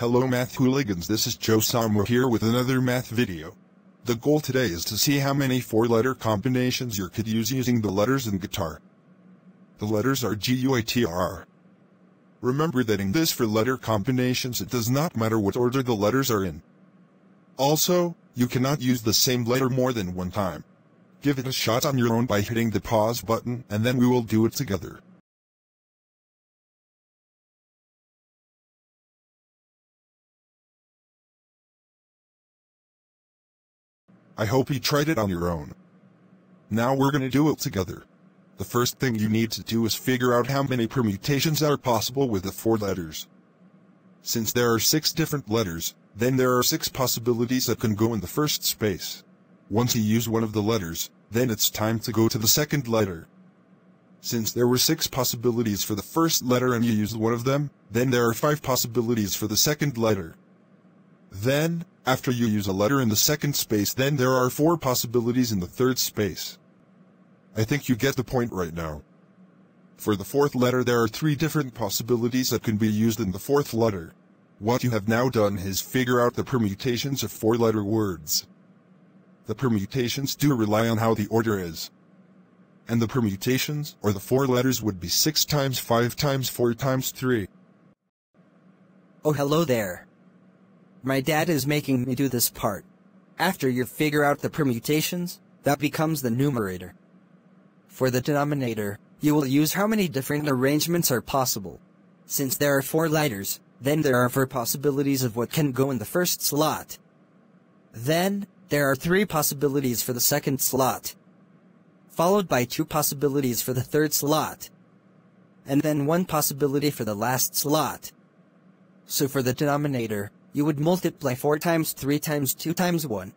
Hello math hooligans this is Joe Samo here with another math video. The goal today is to see how many four letter combinations you could use using the letters in guitar. The letters are G-U-I-T-R. Remember that in this for letter combinations it does not matter what order the letters are in. Also, you cannot use the same letter more than one time. Give it a shot on your own by hitting the pause button and then we will do it together. I hope you tried it on your own. Now we're gonna do it together. The first thing you need to do is figure out how many permutations are possible with the four letters. Since there are six different letters, then there are six possibilities that can go in the first space. Once you use one of the letters, then it's time to go to the second letter. Since there were six possibilities for the first letter and you used one of them, then there are five possibilities for the second letter. Then, after you use a letter in the second space then there are four possibilities in the third space. I think you get the point right now. For the fourth letter there are three different possibilities that can be used in the fourth letter. What you have now done is figure out the permutations of four-letter words. The permutations do rely on how the order is. And the permutations, or the four letters would be 6 times 5 times 4 times 3. Oh hello there. My dad is making me do this part. After you figure out the permutations, that becomes the numerator. For the denominator, you will use how many different arrangements are possible. Since there are four letters, then there are four possibilities of what can go in the first slot. Then, there are three possibilities for the second slot. Followed by two possibilities for the third slot. And then one possibility for the last slot. So for the denominator, you would multiply 4 times 3 times 2 times 1.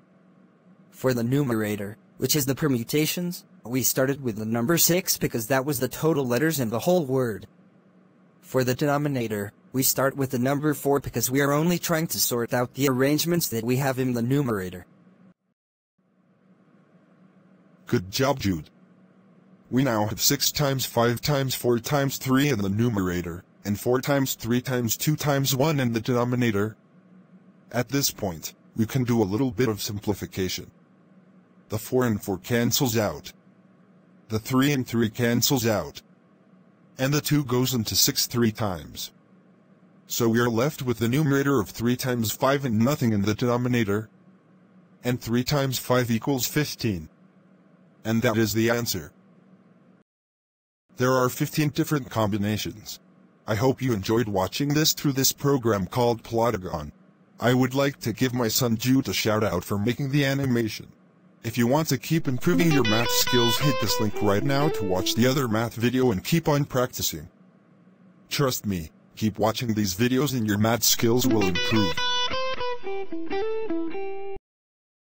For the numerator, which is the permutations, we started with the number 6 because that was the total letters in the whole word. For the denominator, we start with the number 4 because we are only trying to sort out the arrangements that we have in the numerator. Good job Jude. We now have 6 times 5 times 4 times 3 in the numerator, and 4 times 3 times 2 times 1 in the denominator. At this point, we can do a little bit of simplification. The 4 and 4 cancels out. The 3 and 3 cancels out. And the 2 goes into 6 three times. So we are left with the numerator of 3 times 5 and nothing in the denominator. And 3 times 5 equals 15. And that is the answer. There are 15 different combinations. I hope you enjoyed watching this through this program called Plotagon. I would like to give my son Jude a shout out for making the animation. If you want to keep improving your math skills hit this link right now to watch the other math video and keep on practicing. Trust me, keep watching these videos and your math skills will improve.